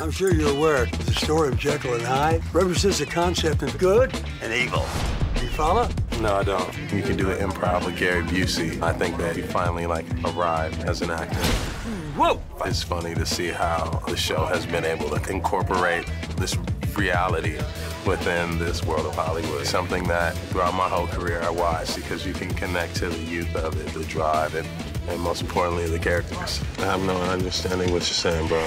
I'm sure you're aware the story of Jekyll and Hyde represents the concept of good and evil. You follow? No, I don't. You can do an improv with Gary Busey. I think that he finally like arrived as an actor. Whoa! It's funny to see how the show has been able to incorporate this reality within this world of Hollywood. Something that throughout my whole career I watched because you can connect to the youth of it, the drive, and, and most importantly, the characters. I have no understanding what you're saying, bro.